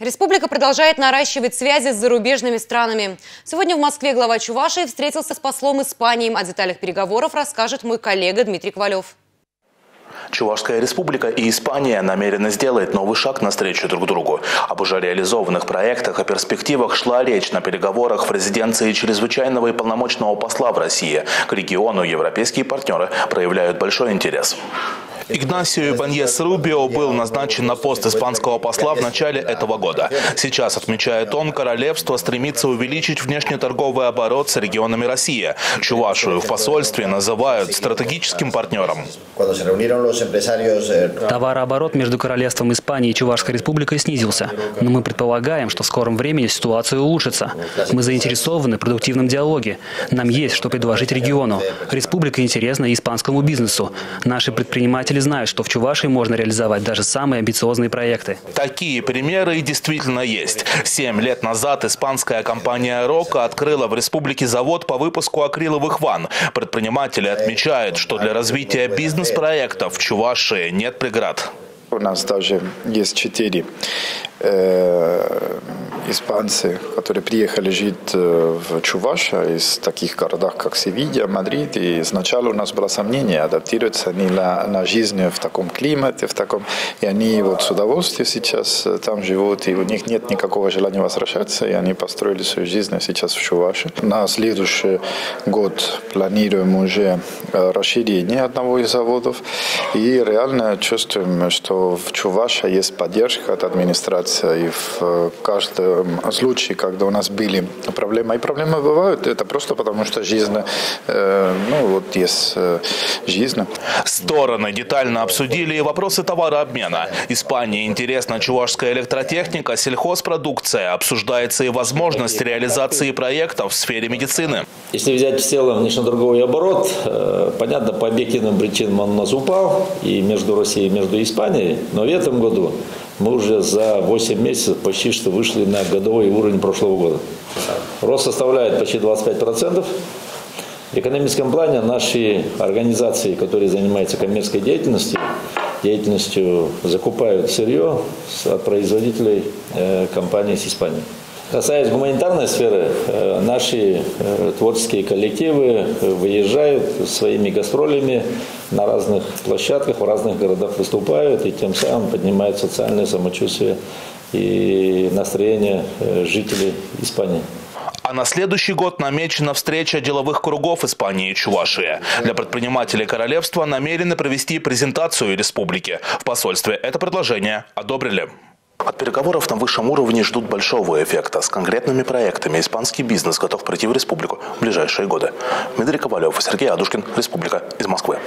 Республика продолжает наращивать связи с зарубежными странами. Сегодня в Москве глава Чувашии встретился с послом Испании. О деталях переговоров расскажет мой коллега Дмитрий Ковалев. Чувашская республика и Испания намерены сделать новый шаг навстречу друг другу. Об уже реализованных проектах и перспективах шла речь на переговорах в резиденции чрезвычайного и полномочного посла в России. К региону европейские партнеры проявляют большой интерес. Игнасио Баньес Рубио был назначен на пост испанского посла в начале этого года. Сейчас, отмечает он, королевство стремится увеличить внешнеторговый оборот с регионами России. Чувашию в посольстве называют стратегическим партнером. Товарооборот между Королевством Испании и Чувашской республикой снизился. Но мы предполагаем, что в скором времени ситуация улучшится. Мы заинтересованы в продуктивном диалоге. Нам есть что предложить региону. Республика интересна испанскому бизнесу. Наши предприниматели знают, что в Чувашии можно реализовать даже самые амбициозные проекты. Такие примеры действительно есть. Семь лет назад испанская компания «Рока» открыла в республике завод по выпуску акриловых ванн. Предприниматели отмечают, что для развития бизнес-проектов в Чувашии нет преград. У нас даже есть четыре э, испанцы, которые приехали жить э, в Чуваша из таких городах, как Севилья, Мадрид. И сначала у нас было сомнение, адаптируются они на, на жизнь в таком климате, в таком... И они вот с удовольствием сейчас э, там живут, и у них нет никакого желания возвращаться, и они построили свою жизнь сейчас в Чуваше. На следующий год планируем уже э, расширение одного из заводов, и реально чувствуем, что в Чуваше есть поддержка от администрации, и в каждом случае, когда у нас были проблемы, и проблемы бывают, это просто потому, что жизнь, э, ну вот есть э, жизнь. Стороны детально обсудили вопросы товарообмена. Испании интересна чувашская электротехника, сельхозпродукция. Обсуждается и возможность реализации проектов в сфере медицины. Если взять в целом внешнеторговый оборот, э, понятно, по объективным причинам он у нас упал, и между Россией, и между Испанией, но в этом году мы уже за 8 месяцев почти что вышли на годовой уровень прошлого года. Рост составляет почти 25%. В экономическом плане наши организации, которые занимаются коммерческой деятельностью, деятельностью закупают сырье от производителей э, компании из Испании. Касаясь гуманитарной сферы, э, наши э, творческие коллективы выезжают своими гастролями на разных площадках, в разных городах выступают и тем самым поднимают социальное самочувствие и настроение э, жителей Испании. А на следующий год намечена встреча деловых кругов Испании и Чувашии. Для предпринимателей королевства намерены провести презентацию республики. В посольстве это предложение одобрили. От переговоров на высшем уровне ждут большого эффекта. С конкретными проектами испанский бизнес готов прийти в республику в ближайшие годы. Дмитрий Ковалев, Сергей Адушкин, Республика из Москвы.